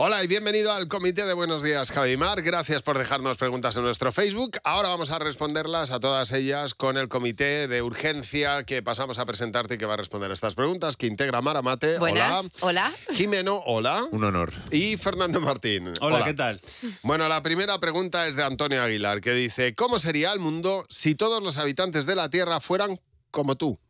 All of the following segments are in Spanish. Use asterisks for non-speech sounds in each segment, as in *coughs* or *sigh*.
Hola y bienvenido al Comité de Buenos Días, Javi Mar. Gracias por dejarnos preguntas en nuestro Facebook. Ahora vamos a responderlas a todas ellas con el comité de urgencia que pasamos a presentarte y que va a responder a estas preguntas, que integra Mara Mate. Buenas. Hola. Hola. Jimeno, hola. Un honor. Y Fernando Martín. Hola, ¿qué tal? Bueno, la primera pregunta es de Antonio Aguilar, que dice, ¿cómo sería el mundo si todos los habitantes de la Tierra fueran como tú?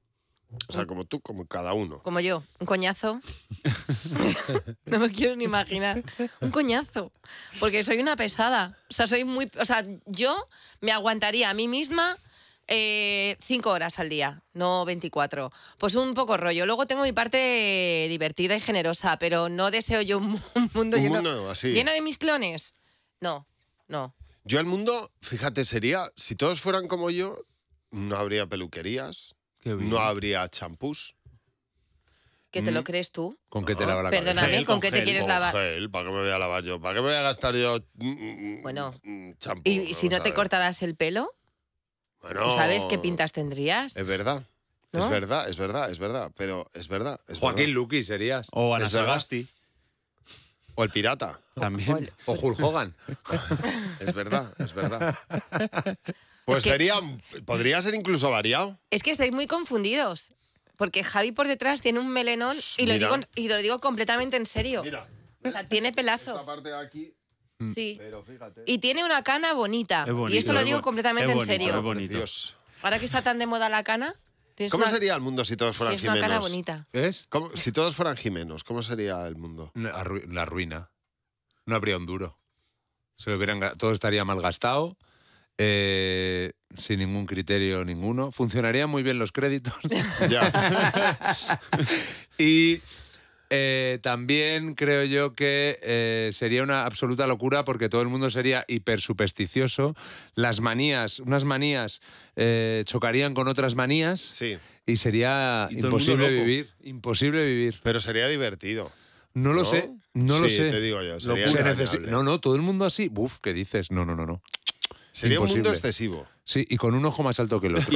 O sea, como tú, como cada uno. Como yo, un coñazo. *laughs* *laughs* no me quiero ni imaginar. Un coñazo. Porque soy una pesada. O sea, soy muy. O sea, yo me aguantaría a mí misma eh, cinco horas al día, no 24. Pues un poco rollo. Luego tengo mi parte divertida y generosa, pero no deseo yo un, mu- un mundo Un lleno, mundo así. lleno de mis clones. No, no. Yo el mundo, fíjate, sería, si todos fueran como yo, no habría peluquerías. No habría champús. ¿Que te Mm. lo crees tú? ¿Con qué te No, lava la cabeza? Perdóname, ¿con con qué te quieres Con lavar? gel, ¿para qué me voy a lavar yo? ¿Para qué me voy a gastar yo mm, mm, Bueno. mm, champú? ¿Y si no te ver. cortaras el pelo? Bueno, ¿Sabes qué pintas tendrías? Es verdad. Es verdad, es verdad, es verdad, pero es verdad. Es Joaquín verdad. Luqui serías. O Ana Es verdad. Sagasti, O el pirata. también. O Hulk Hogan. *laughs* Es verdad, es verdad. *laughs* Pues Es que- sería, podría ser incluso variado. Es que estáis muy confundidos. Porque Javi por detrás tiene un melenón y lo, digo, y lo digo completamente en serio. Mira, O sea, tiene esta pelazo. parte de aquí, Sí. pero fíjate. Y tiene una cana bonita. Es bonito, y esto lo digo completamente es en serio. es bonito. Dios. Ahora que está tan de moda la cana, ¿Cómo una, sería el mundo si todos fueran tienes una cana Jimenos? bonita. ¿Es? ¿Cómo- si todos fueran Jimenos, ¿cómo sería el mundo? La, ru- la ruina. No habría un duro. Se lo hubieran ga- todo estaría mal gastado, eh, sin ningún criterio ninguno. Funcionarían muy bien los créditos. *laughs* Ya. *laughs* y eh, también creo yo que eh, sería una absoluta locura porque todo el mundo sería hiper supersticioso. Las manías, unas manías eh, chocarían con otras manías Sí, y sería Y imposible vivir. Imposible vivir. pero sería divertido. No lo sé, no lo sé. te digo yo, sería no, no, todo el mundo así. Buf, ¿qué dices? No, no, no, no. Sería un mundo excesivo. Sí, y con un ojo más alto que el otro.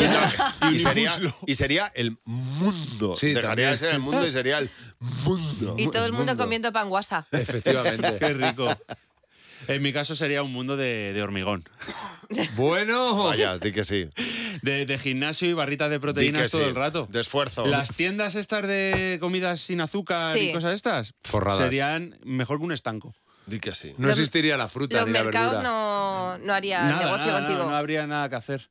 Y, *laughs* sería, y sería el mundo. Sí, Dejaría también. de ser el mundo y sería el mundo. Y todo el mundo mundo. comiendo pan guasa. Efectivamente. *laughs* Qué rico. En mi caso sería un mundo de, de hormigón. *laughs* bueno. Vaya, di que sí. De, de gimnasio y barritas de proteínas todo sí. el rato. De esfuerzo. Las tiendas estas de comidas sin azúcar Sí. y cosas estas Forradas. serían mejor que un estanco. Di que sí. No Los- existiría la fruta Los ni la mercados verdura. no, no haría Nada, negocio nada, contigo. no, no habría nada que hacer.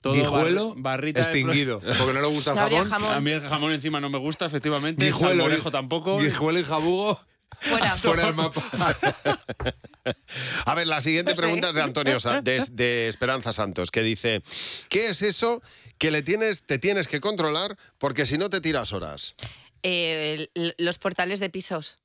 Todo Guijuelo bar- barrita extinguido. Porque no le gusta el No jamón. jamón. A mí el jamón encima no me gusta, efectivamente. El Guijuelo, y- tampoco. Guijuelo y jabugo Fuera. *laughs* fuera del mapa. *laughs* A ver, la siguiente pregunta es de Antonio de, de Esperanza Santos, que dice: ¿Qué es eso que le tienes, te tienes que controlar porque si no te tiras horas? Eh, el- los portales de pisos.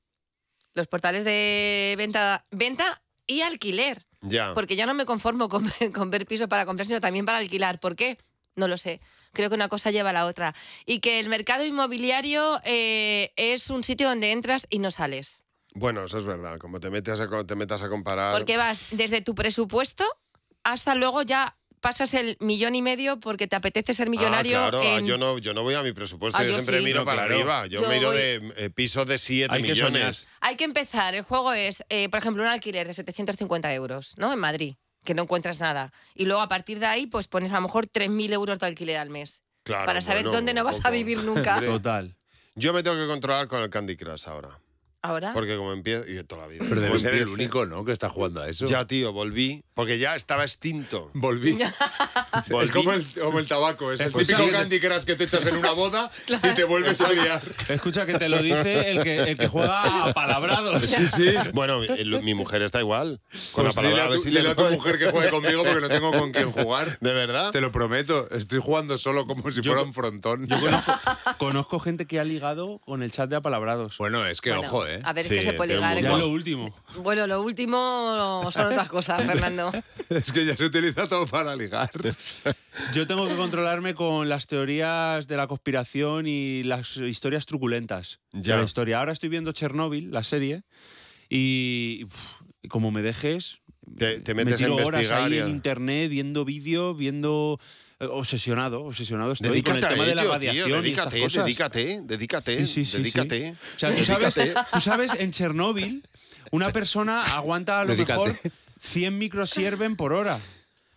Los portales de venta, venta y alquiler. Ya. Porque yo no me conformo con, *laughs* con ver piso para comprar, sino también para alquilar. ¿Por qué? No lo sé. Creo que una cosa lleva a la otra. Y que el mercado inmobiliario eh, es un sitio donde entras y no sales. Bueno, eso es verdad. Como te metes a, te metas a comparar. Porque vas desde tu presupuesto hasta luego ya pasas el millón y medio porque te apetece ser millonario. Ah, claro, ah, en- yo, no, yo no voy a mi presupuesto, Ah, yo, yo siempre sí. miro No, para claro. arriba. Yo, Yo miro voy- de eh, pisos de 7 Hay que millones. Hay que empezar. El juego es, eh, por ejemplo, un alquiler de 750 euros, ¿no? En Madrid, que no encuentras nada. Y luego a partir de ahí, pues pones a lo mejor 3.000 euros de alquiler al mes. Claro, para saber bueno, dónde no vas a vivir nunca. *laughs* Total. Yo me tengo que controlar con el Candy Crush ahora. Ahora. Porque como empiezo. Y toda la vida. Pero debe ser el único, ¿no? Que está jugando a eso. Ya, tío, volví. Porque ya estaba extinto. *laughs* Volví. *laughs* Volví. Es como el, como el tabaco, es el típico que- Candy Crush que te echas en una boda *laughs* y te vuelves a liar. Escucha que te lo dice el que, el que juega a palabrados. Sí, sí. Bueno, el- mi mujer está igual. Con Pues la dile palabra, a tu, dile a tu doy. mujer que juegue conmigo porque no tengo con quién jugar. ¿De verdad? Te lo prometo, estoy jugando solo como si Yo- fuera un frontón. Yo conozco, conozco gente que ha ligado con el chat de apalabrados. Bueno, es que Bueno, ojo, ¿eh? A ver Sí, qué se puede ligar. ya lo último. Bueno, lo último son otras cosas, *laughs* Fernando. Es que ya se utiliza todo para ligar. Yo tengo que controlarme con las teorías de la conspiración y las historias truculentas Ya. de la historia. Ahora estoy viendo Chernobyl, la serie, y, como me dejes, Te, te me metes a tiro horas investigar. ahí y a- en internet viendo vídeos, viendo eh, obsesionado, obsesionado estoy Dedícate con el tema a de la radiación tío. y estas Dedícate, cosas. dedícate, dedícate, Sí, sí, sí, dedícate. sí. O sea, tú sabes, Dedícate. tú sabes, en Chernóbil Una persona aguanta a lo Dedícate. mejor 100 microsierven por hora.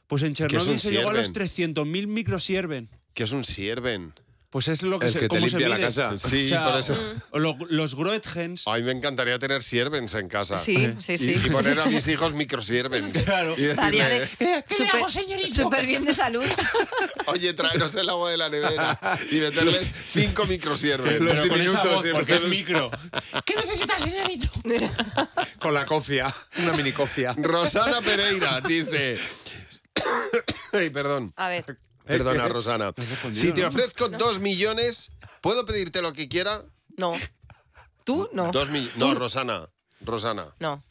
Pues en Chernobyl se llegó a los sierven? 300.000 microsierven. Que es un sierven. Pues es lo que El se, que te cómo se limpia la casa. Sí, O sea, por eso. lo- los Groetgens. A mí me encantaría tener siervens en casa. Sí, sí, Y, sí. y poner a *laughs* mis hijos microsiervens. Claro. Y Estaría de- decirle, súper- Súper bien de salud. *laughs* oye, tráenos el agua de la nevera y meterles cinco microsiervens. Los esa voz, sí, porque es micro. ¿Qué necesitas, señorito? *laughs* Con la cofia, una mini cofia. Rosana Pereira dice... *coughs* Ay, perdón. A ver. Perdona, Rosana. Si te ¿no? ofrezco dos millones, ¿puedo pedirte lo que quiera? No. ¿Tú? No. Dos mi- No, Rosana. Rosana. No.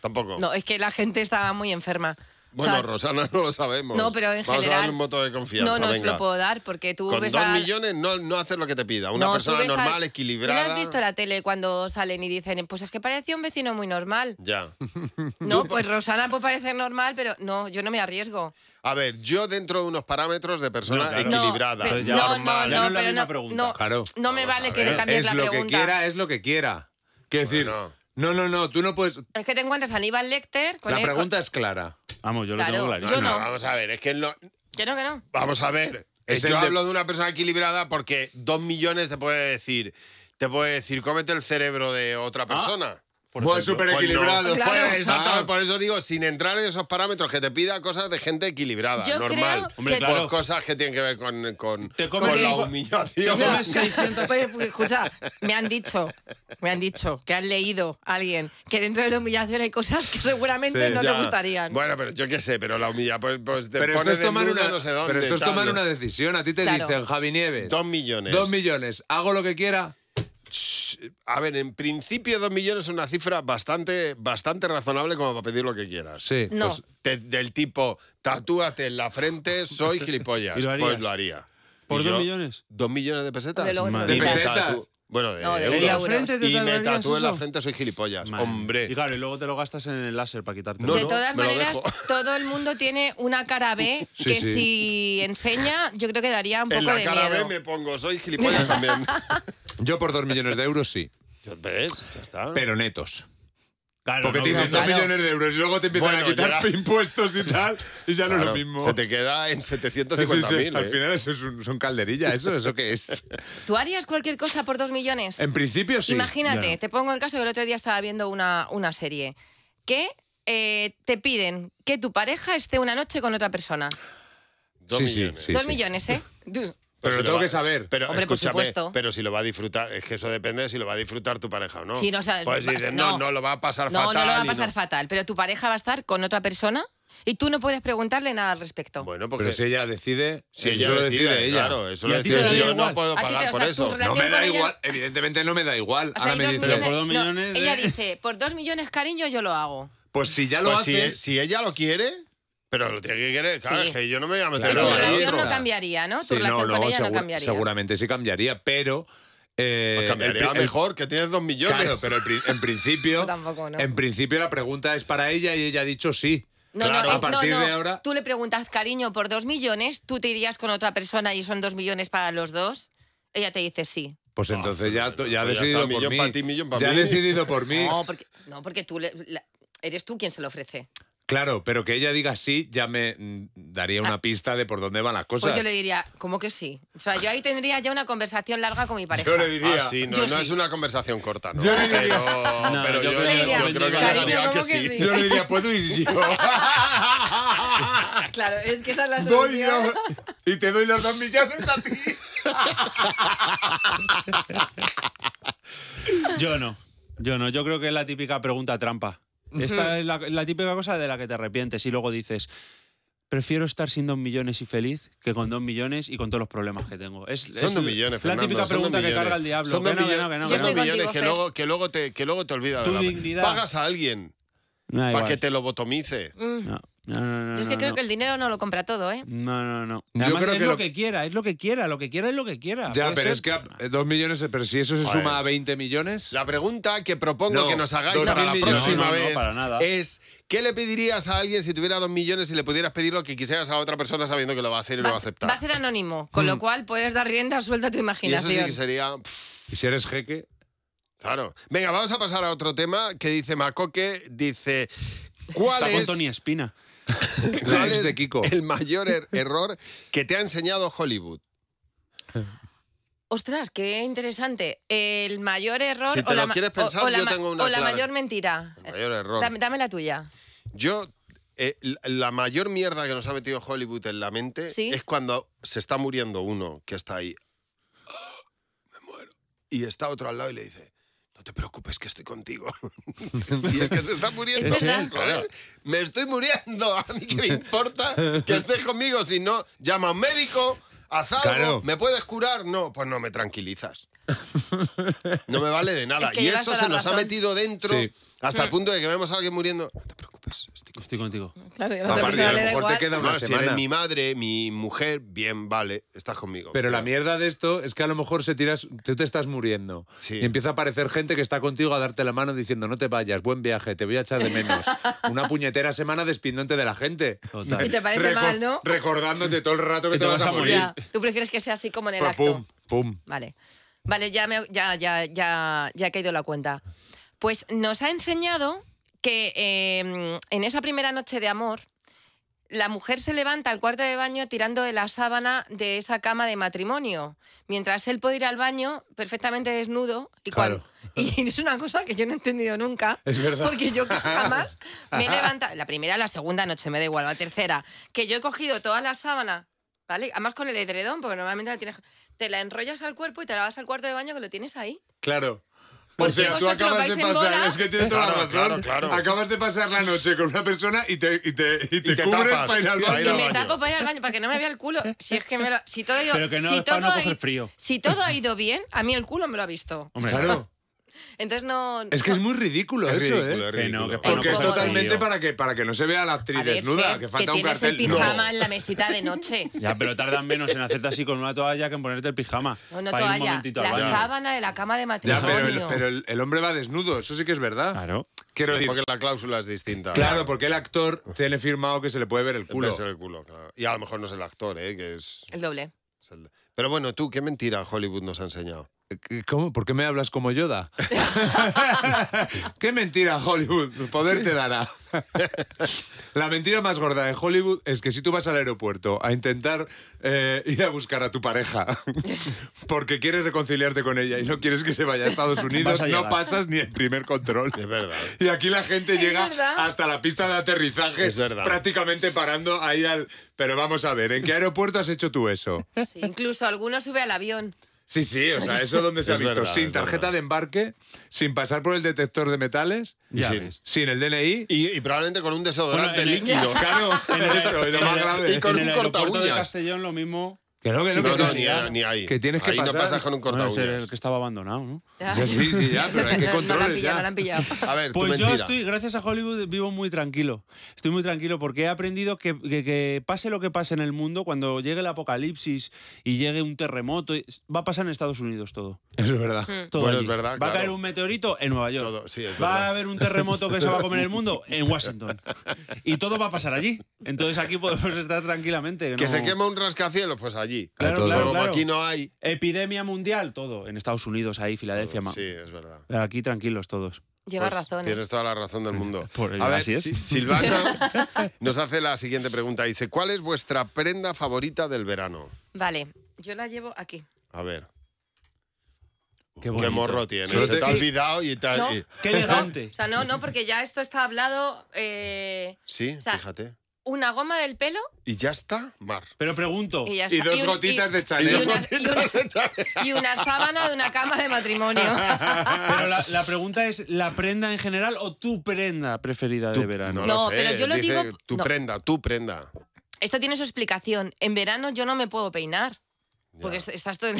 Tampoco. No, es que la gente estaba muy enferma. O Bueno, sea, Rosana *laughs* no lo sabemos. No, pero en Vamos a general- darle un voto de confianza. No, no se lo puedo dar porque tú Con ves dos a- millones no, no hacer lo que te pida. Una No, persona normal, ¿Tú no equilibrada. has visto la tele cuando salen y dicen, pues es que parecía un vecino muy normal? Ya. *laughs* No, pues Rosana puede parecer normal, pero no, yo no me arriesgo. A ver, yo dentro de unos parámetros de persona No, claro. No, equilibrada, pero- ya- no, no, no no, la pero misma no, pregunta. no, Claro. no me Vamos vale a que ver. le cambies Es la lo pregunta. que quiera, es lo que quiera. Quiero decir, Bueno. No, no, no, tú no puedes. Es que te encuentras a Aníbal Lecter con La pregunta es clara. Vamos, yo lo Claro, tengo yo clarísimo. no. Vamos a ver, es que no- Que no, que no. Vamos a ver. Es yo el de- hablo de una persona equilibrada porque dos millones te puede decir. Te puede decir, cómete el cerebro de otra persona. Por súper Pues no. equilibrado. Claro. Pues exactamente, Ah. por eso digo, sin entrar en esos parámetros, que te pida cosas de gente equilibrada, Yo normal. creo Hombre, que... claro. Pues cosas que tienen que ver con, con, Te con comes la humillación. te comes 600 Pues, *laughs* pues, escucha, me han dicho, me han dicho que han leído a alguien que dentro de la humillación hay cosas que seguramente Sí, no Ya. te gustarían. Bueno, pero yo qué sé, pero la humilla, pues, pues te Pero esto pones es tomar una, no sé dónde. pero esto es tal. tomar una decisión. A ti te Claro. dicen, Javi Nieves, Dos millones. dos millones, hago lo que quiera. A ver, en principio dos millones es una cifra bastante, bastante razonable como para pedir lo que quieras. Sí. No. pues, Te- del tipo, tatúate en la frente, soy gilipollas. *laughs* ¿Y lo pues lo haría. ¿Por ¿Y dos yo? millones? ¿Dos millones de pesetas? ¿De pesetas? Bueno, de No, de euros. ¿En la frente te y me tatúo en la frente, soy gilipollas. Madre. Hombre. Y claro, y luego te lo gastas en el láser para quitarte. No, de no, todas maneras, *laughs* todo el mundo tiene una cara B Sí, que sí. si enseña, yo creo que daría un en poco la de cara miedo. B me pongo, soy gilipollas también. *laughs* yo por dos millones de euros sí, ¿Ves? Ya está. pero netos. Claro, Porque no, te dicen claro. millones de euros y luego te empiezan Bueno, a quitar *laughs* impuestos y tal, y ya no es Claro, lo mismo. Se te queda en Sí, 750.000. sí, ¿eh? Al final eso es un, son calderilla, ¿eso? ¿Eso qué es? *laughs* ¿Tú harías cualquier cosa por dos millones? En principio sí. Imagínate, te pongo el caso que el otro día estaba viendo una, una serie que eh, te piden que tu pareja esté una noche con otra persona. Dos Sí, sí, millones. sí. dos millones, ¿eh? Du- *laughs* Pero si lo tengo va- que saber. Pero Hombre, por supuesto. pero si lo va a disfrutar, es que eso depende de si lo va a disfrutar tu pareja o no. Sí, no, o sea, pues dices, no, no. no, lo va a pasar No, fatal. no lo va a pasar no. fatal, pero tu pareja va a estar con otra persona y tú no puedes preguntarle nada al respecto. Bueno, porque Pero si ella decide, si eso ella lo decide, decide ella. claro, eso lo decide te yo, no igual. puedo ti te- pagar o por sea, eso. No me da con ella- igual, evidentemente no me da igual. O sea, Ahora me dice, Pero millones- por dos no, millones, ella dice, por dos millones, cariño, yo lo hago. pues si ya lo Pues si, si ella lo quiere, pero lo tiene que querer. Claro, Sí. es que yo no me voy a meter tu Claro, en relación otro. no cambiaría, ¿no? Tu Sí, relación con ella no cambiaría. Seguramente sí cambiaría, pero... eh, Pues cambiaría el mejor, que tienes dos millones. Claro, pero el en principio, tampoco, ¿no? en principio la pregunta es para ella y ella ha dicho sí. No, Claro, no, a es- no, partir no. de ahora- Tú le preguntas, cariño, por dos millones, ¿tú te irías con otra persona y son dos millones para los dos? Ella te dice sí. Pues Ah, entonces ya, ya ha ya está, decidido por mí. ti, ya ha decidido por mí. No, porque, no, porque tú le- la- eres tú quien se lo ofrece. Claro, pero que ella diga sí ya me mm, daría una pista de por dónde van las cosas. Ah. Pues yo le diría, ¿cómo que sí? O sea, yo ahí tendría ya una conversación larga con mi pareja. Yo le diría. Ah, sí, no, Yo no sí. es una conversación corta, ¿no? Yo le diría- Pero, No, pero yo yo, creo que yo depende creo que de- le Cariño, diría ¿cómo que que sí. sí? Yo le diría, ¿puedo ir yo? *laughs* Claro, es que esa es la Voy solución. yo y te doy los dos millones a ti. Yo no. Yo no. Yo creo que es la típica pregunta trampa. Esta es la, la típica cosa de la que te arrepientes y luego dices. Prefiero estar sin dos millones y feliz que con dos millones y con todos los problemas que tengo. Es, Son es dos millones, La Fernando, típica son dos pregunta que carga el diablo. Son dos no, que millones, no, que no, millones luego, que, luego te, que luego te olvidas. Tu de la- dignidad. Pagas a alguien para que te lo botomice. Mm. No, no, no, no, Yo es que no, creo no. que el dinero no lo compra todo, ¿eh? No, no, no. Yo Además, creo es que lo, que quiera, es lo que quiera, lo que quiera es lo que quiera. Ya, Puede pero ser- es que a- eh, dos millones, pero si eso se Joder. suma a 20 millones. La pregunta que propongo No, que nos hagáis dos para mil la millones. próxima No, no, no, vez para nada. es ¿qué le pedirías a alguien si tuviera dos millones y le pudieras pedir lo que quisieras a otra persona sabiendo que lo va a hacer y lo va a aceptar? va a ser anónimo, con lo cual puedes dar rienda suelta a tu y eso sí imaginación. que sería... pff, Y si eres jeque, Claro. Venga, vamos a pasar a otro tema que dice Macoque. Dice, ¿cuál Está con es, Tony Espina. La *laughs* cuál ex es de Kiko. el mayor er- error que te ha enseñado Hollywood? Ostras, qué interesante. El mayor error Si te o, la, lo ma- quieres pensar, o la yo tengo una o la clara. mayor mentira. El mayor error. Dame, dame la tuya. Yo, eh, la- la mayor mierda que nos ha metido Hollywood en la mente ¿Sí? es cuando se está muriendo uno que está ahí. "Ah, *gasps* Me muero. Y está otro al lado y le dice, no te preocupes que estoy contigo. *laughs* y el que se está muriendo, Es verdad. joder, me estoy muriendo. A mí que me importa que estés conmigo. Si no, llama a un médico, haz algo. Claro. ¿Me puedes curar? No, pues no me tranquilizas. No me vale de nada. Es que y eso se la nos ha razón. metido dentro Sí. hasta el punto de que vemos a alguien muriendo. No te preocupes, estoy Estoy contigo. Claro, a la Aparte, persona a lo mejor te queda una No, si semana. eres mi madre, mi mujer, bien, vale, estás conmigo. Pero la Tío. mierda de esto es que a lo mejor se tiras, tú te estás muriendo Sí. y empieza a aparecer gente que está contigo a darte la mano diciendo no te vayas, buen viaje, te voy a echar de menos. *laughs* Una puñetera semana despidiéndote de la gente. Total. Y te parece mal, ¿no? Recordándote todo el rato que Que te, vas a morir. Ya, Tú prefieres que sea así como en el Pues acto. pum, pum. Vale. Vale, ya, me, ya, ya, ya, ya he caído la cuenta. Pues nos ha enseñado que eh, en esa primera noche de amor, la mujer se levanta al cuarto de baño tirando de la sábana de esa cama de matrimonio, mientras él puede ir al baño perfectamente desnudo. Y, Claro. *laughs* y es una cosa que yo no he entendido nunca. Es verdad. Porque yo jamás me he *laughs* levantado, la primera, la segunda noche, me da igual, la tercera, que yo he cogido toda la sábana, ¿vale? Además con el edredón, porque normalmente la tienes, te la enrollas al cuerpo y te la vas al cuarto de baño que lo tienes ahí. Claro. ¿Por O sea, tú acabas de pasar, bola? es que tienes toda la Claro, razón. claro, claro. Acabas de pasar la noche con una persona y te, y te, y te te cubres tapas. para ir al ir Y baño. me baño. tapo para ir al baño para que no me vea el culo. Si es que me lo, si todo ha ido, Pero que no si es para todo no ha coger ido- frío. Si todo ha ido bien, a mí el culo me lo ha visto. Hombre, Claro. Entonces no. Es que es muy ridículo Es eso, ridículo, ¿eh? es Que no, ridículo. que para Porque no es totalmente para que, para que no se vea la actriz A ver, desnuda, Fer, que falta un tienes cartel. el No. pijama en la mesita de noche. *laughs* Ya, pero tardan menos en hacerte así con una toalla que en ponerte el pijama. No, no para ir un toalla. La baño. sábana de la cama de Ya, matrimonio. pero, el, pero el, el hombre va desnudo, eso sí que es verdad. Claro. Quiero Sí, decir, porque la cláusula es distinta. claro, porque el actor tiene firmado que se le puede ver el culo. El culo, claro. Y a lo mejor no es el actor, ¿eh? Que es, El doble. el- Pero bueno, tú, ¿qué mentira Hollywood nos ha enseñado? ¿Cómo? ¿Por qué me hablas como Yoda? *laughs* qué mentira, Hollywood. Poder te dará. La mentira más gorda de Hollywood es que si tú vas al aeropuerto a intentar eh, ir a buscar a tu pareja *laughs* porque quieres reconciliarte con ella y no quieres que se vaya a Estados Unidos, a no pasas ni el primer control. Es verdad. Y aquí la gente Es llega verdad. hasta la pista de aterrizaje, Es verdad. prácticamente parando ahí al... Pero vamos a ver, ¿en qué aeropuerto has hecho tú eso? Sí, incluso alguno sube al avión. Sí, sí, o sea, eso donde se *laughs* ha visto, verdad, sin tarjeta de embarque, sin pasar por el detector de metales, Ya Sí. ves. sin el DNI. Y, y probablemente con un desodorante Bueno, en el- líquido. *laughs* Claro, *laughs* eso, es lo más grave. Y con en un el aeropuerto de. Castellón lo mismo. Que no, que no, No, que no, ni, a- ni ahí. Que tienes que ahí no pasar. pasas con un Bueno, ese cortaúñas. el que estaba abandonado, ¿no? Ya. Sí, sí, sí, ya, pero hay que No, *laughs* no la han pillado, no la ya. han pillado. A ver, tu Pues yo mentira. estoy, gracias a Hollywood, vivo muy tranquilo. Estoy muy tranquilo porque he aprendido que, que- que pase lo que pase en el mundo, cuando llegue el apocalipsis y llegue un terremoto, va a pasar en Estados Unidos todo. Eso es verdad. Mm. todo Bueno, es verdad, Va a claro. caer un meteorito en Nueva York. Todo, sí, es va verdad. a haber un terremoto que se va a comer el *laughs* mundo en Washington. Y todo va a pasar allí. Entonces aquí podemos estar tranquilamente. Que no- se quema un rascacielos, pues allí. Claro, Todo. claro, Como claro. aquí no hay. Epidemia mundial, todo. En Estados Unidos, ahí, Filadelfia. ma- Sí, es verdad. Aquí tranquilos todos. Lleva Pues razón. ¿eh? Tienes toda la razón del mundo. *laughs* Por ello, a ver, así es. Si- Silvana *laughs* nos hace la siguiente pregunta. Dice, ¿cuál es vuestra prenda favorita del verano? Vale, yo la llevo aquí. A ver, Qué, qué bonito. morro tiene. Solo Se te te- ha olvidado y tal. No. y- Qué elegante. O sea, no, no, porque ya esto está hablado. eh, Sí, sea, fíjate. Una goma del pelo Y ya está, Mar. Pero pregunto, y ya está. Y dos un- gotitas y- de Chanel. Y una, y una- y una sábana de una cama de matrimonio. *laughs* pero la, la pregunta es, ¿la prenda en general o tu prenda preferida de verano? No, No, lo sé. pero yo lo dice digo- Tu no. prenda, tu prenda. Esto tiene su explicación. En verano yo no me puedo peinar. Porque Ya. estás todo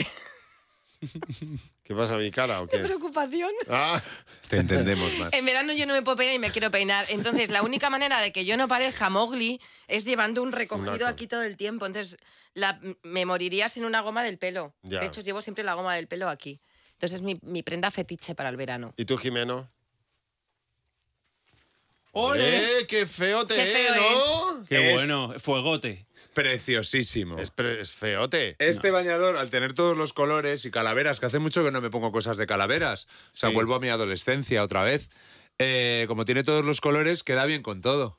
*laughs* ¿Qué pasa, mi cara o qué? preocupación. *laughs* Ah, Te entendemos más. En verano yo no me puedo peinar y me quiero peinar. Entonces, la única manera de que yo no parezca Mowgli es llevando un recogido aquí todo el tiempo. Entonces, la, me moriría sin una goma del pelo. Ya. De hecho, llevo siempre la goma del pelo aquí. Entonces, es mi, mi prenda fetiche para el verano. ¿y tú, Jimeno? ¡Ole! ¡Eh, qué feote, Qué feo ¿no? ¡Qué Es- bueno! Fuegote. Preciosísimo. Es, pre- es feote. Este bañador, al tener todos los colores y calaveras, que hace mucho que no me pongo cosas de calaveras, o sea, Sí. vuelvo a mi adolescencia otra vez. eh, como tiene todos los colores, queda bien con todo.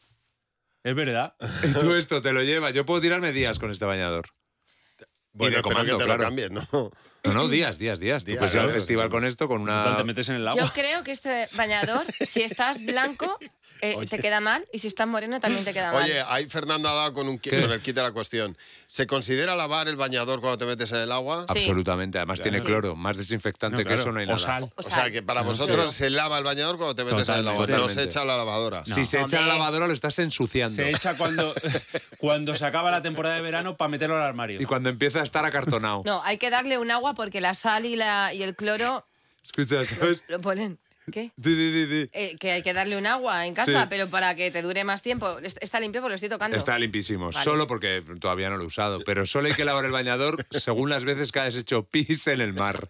Es verdad. Y tú esto te lo llevas. Yo puedo tirarme días con este bañador. Bueno, de comando, que te claro. lo cambien, ¿no? No, no, días, días, días. Tú Días, puedes ir al festival con esto, con Total, una... Te metes en el agua. Yo creo que este bañador, si estás blanco, eh, te queda mal y si estás moreno también te queda mal. Oye, ahí Fernando ha dado con, un, con el kit de la cuestión. ¿Se considera lavar el bañador cuando te metes en el agua? Sí. Absolutamente. Además tiene Sí. cloro. Más desinfectante No, que claro. eso no hay o nada. sal. O O sea, que para No, vosotros sí. se lava el bañador cuando te metes en el agua, Totalmente. no se Totalmente. echa a la lavadora. Si se echa a la lavadora lo estás ensuciando. Se echa cuando, *laughs* cuando se acaba la temporada de verano para meterlo al armario. Y cuando empieza a estar acartonado. No, hay que darle un agua porque la sal y, la, y el cloro Escucha, ¿sabes? lo ponen. ¿Qué? Di, di, di, di. Eh, que hay que darle un agua en casa, Sí. pero para que te dure más tiempo. Est- Está limpio porque lo estoy tocando. Está limpísimo, Vale. solo porque todavía no lo he usado. Pero solo hay que lavar el bañador según las veces que hayas hecho pis en el mar.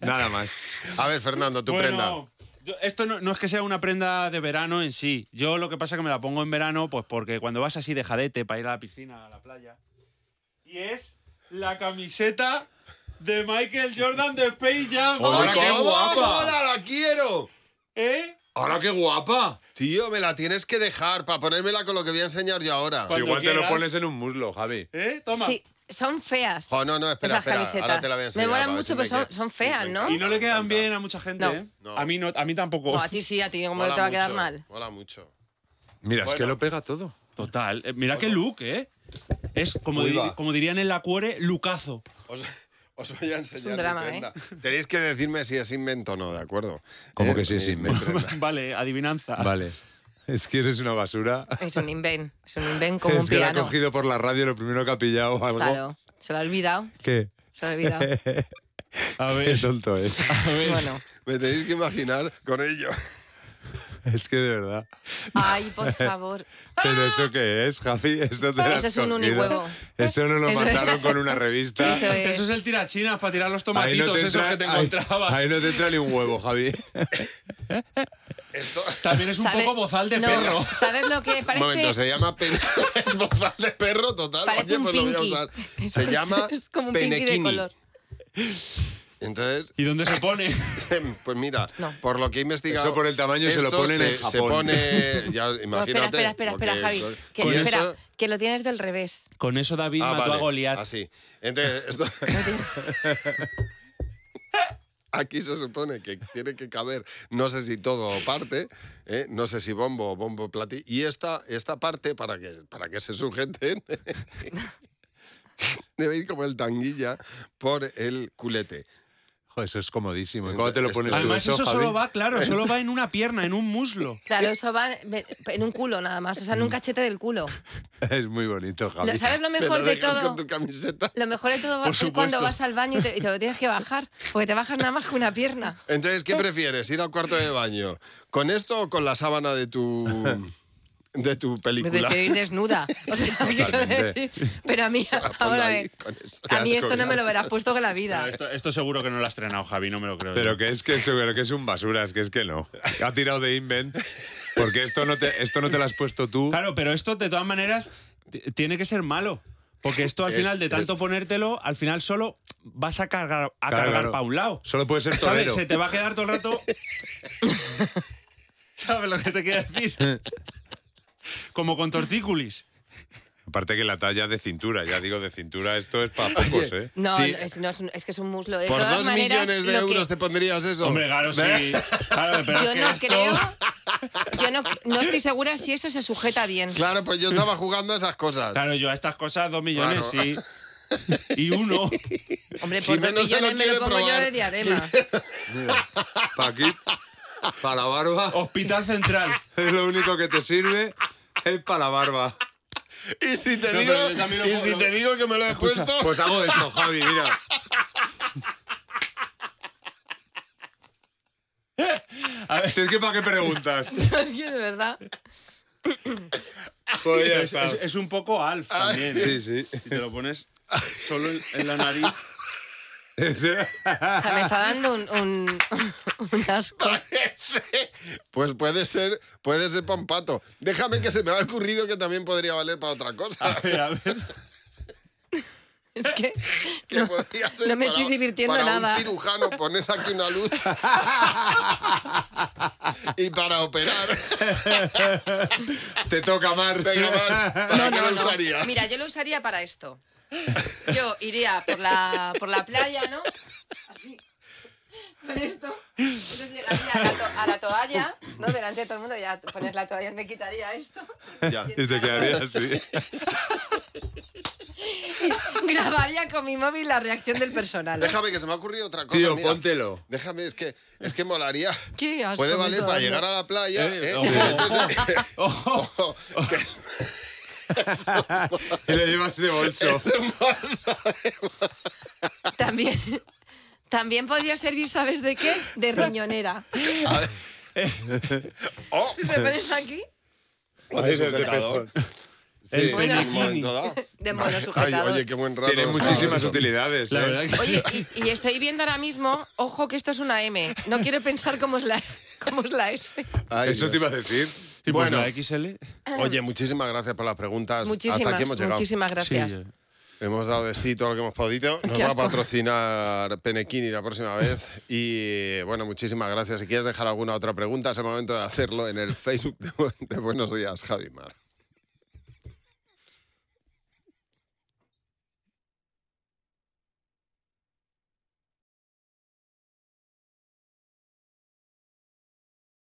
Nada más. A ver, Fernando, tu Bueno, prenda. yo- esto no, no es que sea una prenda de verano en sí. Yo lo que pasa es que me la pongo en verano, pues porque cuando vas así de jadete para ir a la piscina, a la playa. Y es la camiseta de Michael Jordan de Space Jam. ¡Oye, qué guapa! mola! ¡La quiero! ¿Eh? ¡Hola, qué guapa! Tío, me la tienes que dejar para ponérmela con lo que voy a enseñar yo ahora. Cuando Igual te lo quieras. pones en un muslo, Javi. ¿Eh? Toma. Sí, son feas. Oh, no, no, espera, esas espera. camisetas. Ahora te la voy a enseñar. me molan mucho, si pero son, son feas, ¿no? Y no le quedan bien a mucha gente, No. ¿eh? No. A mí no, a mí tampoco. No, a ti sí, a ti como Mola te va a quedar mucho, mal. Mola mucho. Mira, es que Bueno. lo pega todo. Total. Eh, mira qué look, ¿eh? Es como, Uy, di- va. como dirían en la cuore, lucazo. Os, os voy a enseñar mi drama, ¿eh? prenda. Tenéis que decirme si es invento o no, ¿de acuerdo? ¿Cómo que sí es invento? *laughs* vale, adivinanza. Vale. Es que eres una basura. Es un invent. Es un invent como *laughs* es un que la ha piano. cogido por la radio lo primero que ha pillado o algo. Claro. Se lo ha olvidado. ¿Qué? Se lo ha olvidado. *laughs* A Qué ver. tonto es. bueno. Me tenéis que imaginar con ello. *laughs* Es que de verdad. Ay, por *laughs* favor. ¿Pero eso qué es, Javi? Eso, te Eso es un unihuevo. Eso no lo Eso es- mandaron con una revista. Eso es. Eso es el tirachinas para tirar los tomatitos no esos entra- que te ahí- encontrabas. Ahí, no te entra ni un huevo, Javi. *laughs* Esto. También es un ¿Sabe- poco bozal de no, perro. ¿Sabes lo que Un parece? momento, se llama pen... es bozal de perro total. Parece Oye, un pues lo voy a pinky. usar. Se llama es como un pinky de penequini. color. Entonces, ¿Y dónde se pone? *laughs* pues mira, No. por lo que he investigado. Eso por el tamaño se lo ponen en se, se Japón. pone. *laughs* Ya, imagínate. espera, espera, espera, Javi. eso- Que, espera, eso- que lo tienes del revés. Con eso David Ah, mató vale, a Goliat. Así. Entonces, esto. *laughs* Aquí se supone que tiene que caber, no sé si todo o parte, ¿eh? no sé si bombo o bombo platillo. Y esta, esta parte, para que, para que se sujete, debe ir como el tanguilla por el culete. Eso es comodísimo. ¿Y cómo te lo pones tú Además, eso, eso Javi? solo va, claro, solo va en una pierna, en un muslo. *laughs* Claro, eso va en un culo nada más, o sea, en un cachete del culo. *laughs* Es muy bonito, Javi. Lo- ¿Sabes lo *laughs* ¿Me mejor lo de todo? con tu camiseta? Lo mejor de todo va Por a ser cuando vas al baño y te, y te lo tienes que bajar, porque te bajas nada más que una pierna. Entonces, ¿qué prefieres? ¿Ir al cuarto de baño? ¿Con esto o con la sábana de tu, de tu Me película? prefiero ir desnuda. *laughs* O sea, *laughs* decir, pero a mí, ahora ahí, a mí esto no me lo verás puesto que la vida. Esto, esto seguro que no lo has estrenado, Javi, no me lo creo. Pero yo. que es que, eso, pero que es un basura, es que es que no. Ha tirado de invent. Porque esto no te, esto no te lo has puesto tú. Claro, pero esto de todas maneras tiene que ser malo. Porque esto al Es- final, de tanto es- ponértelo, al final solo vas a cargar, a Claro, cargar claro. para un lado. Solo puede ser ¿Sabes? torero. Se te va a quedar todo el rato. *laughs* ¿Sabes lo que te quiero decir? Como con tortícolis. Aparte que la talla de cintura, ya digo, de cintura, esto es para pocos, ¿eh? No, Sí. no, es, no, es, un- es que es un muslo. De ¿Por todas dos maneras, millones de lo que- euros te pondrías eso? Hombre, claro, sí. ¿Eh? Claro, pero yo es que no esto- creo. Yo no, no estoy segura si eso se sujeta bien. Claro, pues yo estaba jugando a esas cosas. Claro, yo a estas cosas dos millones, Claro. sí. Y uno. Hombre, por dos Jimeno se lo millones me quiere lo pongo yo probar. de diadema. Para aquí, para la barba, Hospital Central. es lo único que te sirve, es para la barba. Y si te No, digo, lo y si te digo que me lo he puesto, Pues hago esto, Javi, mira. A ver, Si es que para qué preguntas. *laughs* Es que de verdad. Pues es, está. es- es un poco Alf también. ¿eh? Sí, sí. Si te lo pones solo en, en la nariz. O sea, me está dando un, un, *laughs* un asco. Pues puede ser, puede ser para un pato. Déjame que se me ha ocurrido que también podría valer para otra cosa. A ver, a ver. Es que Que no, podría ser no me para- estoy divirtiendo para nada. un cirujano pones aquí una luz y para operar Te toca, Mar. venga, Mar, ¿para No, qué no, lo no. usarías? Mira, yo lo usaría para esto. Yo iría por la, por la playa, ¿no? Así. Con esto. Entonces llegaría a la, to- a la toalla, ¿no? Delante de todo el mundo, ya pones la toalla, me quitaría esto. Ya. Y te quedaría así. Grabaría con mi móvil la reacción del personal. Déjame que se me ha ocurrido otra cosa. Tío, mira. póntelo. Déjame, es que, es que molaría. Qué asco Puede me valer está para dando. llegar a la playa. Eh, ¿eh? ojo. Entonces, *laughs* Ojo. *laughs* que *laughs* Y le llevas de bolso. También, también podría servir, ¿sabes de qué? De riñonera. a ver. Oh, Si te pones aquí, o de sujetador. Sí. Bueno. De mono Ay, sujetador. oye, qué buen rato. Tiene muchísimas utilidades. La ¿eh? verdad que Oye, y, y estoy viendo ahora mismo, ojo que esto es una M. No quiero pensar cómo es la, cómo es la S. Ay, Eso te Dios. iba a decir. Y Bueno. la XL. Oye, muchísimas gracias por las preguntas. Muchísimas, Hasta aquí hemos llegado. muchísimas gracias. Sí, Hemos dado de sí todo lo que hemos podido. Nos va a patrocinar Penequini la próxima vez. Y bueno, muchísimas gracias. Si quieres dejar alguna otra pregunta, es el momento de hacerlo en el Facebook de, de Buenos Días, Javi Mar.